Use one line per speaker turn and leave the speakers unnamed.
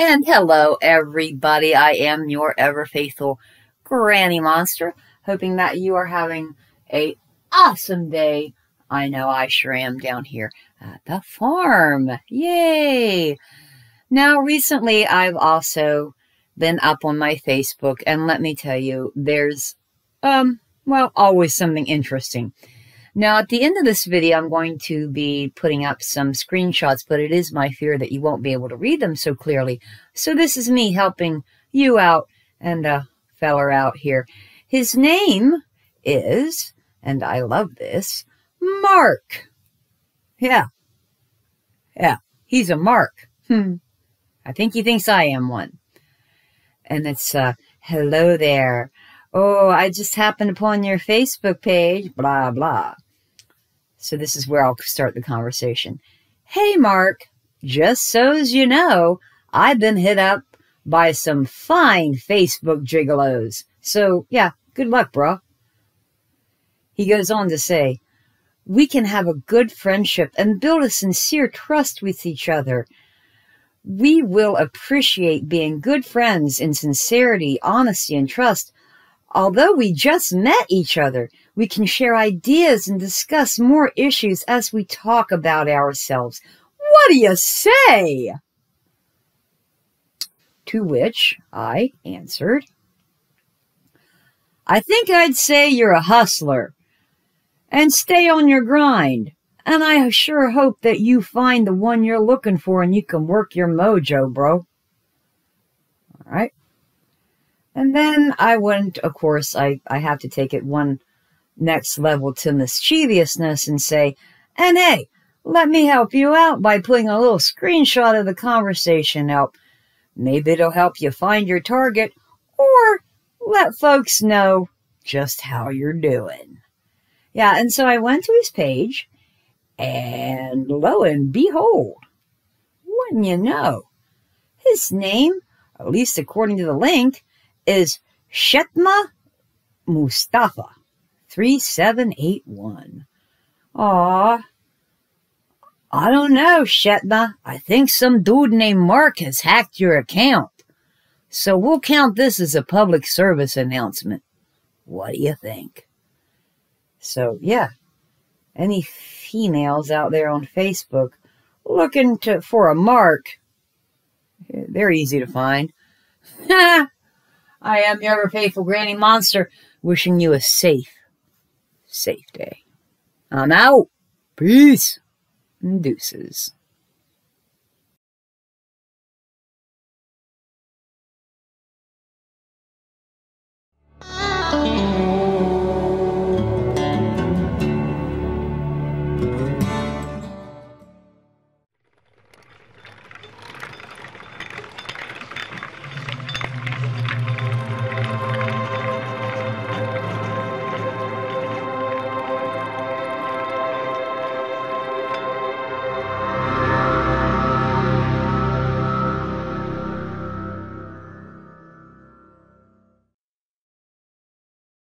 And hello, everybody. I am your ever faithful Granny Monster, hoping that you are having a awesome day. I know I sure am down here at the farm. Yay! Now, recently, I've also been up on my Facebook, and let me tell you, there's, um, well, always something interesting. Now, at the end of this video, I'm going to be putting up some screenshots, but it is my fear that you won't be able to read them so clearly. So this is me helping you out and a feller out here. His name is, and I love this, Mark. Yeah. Yeah, he's a Mark. Hmm. I think he thinks I am one. And it's, uh, hello there. Oh, I just happened upon your Facebook page, blah, blah. So this is where I'll start the conversation. Hey, Mark, just so's you know, I've been hit up by some fine Facebook gigolos. So, yeah, good luck, bro. He goes on to say, we can have a good friendship and build a sincere trust with each other. We will appreciate being good friends in sincerity, honesty, and trust. Although we just met each other, we can share ideas and discuss more issues as we talk about ourselves. What do you say? To which I answered, I think I'd say you're a hustler and stay on your grind. And I sure hope that you find the one you're looking for and you can work your mojo, bro. All right. And then I went, of course, I, I have to take it one next level to mischievousness and say, and hey, let me help you out by putting a little screenshot of the conversation out. Maybe it'll help you find your target or let folks know just how you're doing. Yeah, and so I went to his page, and lo and behold, wouldn't you know, his name, at least according to the link, is Shetma Mustafa. 3781. Aw. I don't know, Shetna. I think some dude named Mark has hacked your account. So we'll count this as a public service announcement. What do you think? So, yeah. Any females out there on Facebook looking to for a mark, they're easy to find. I am your ever faithful Granny Monster, wishing you a safe safe day. I'm out. Peace. Deuces.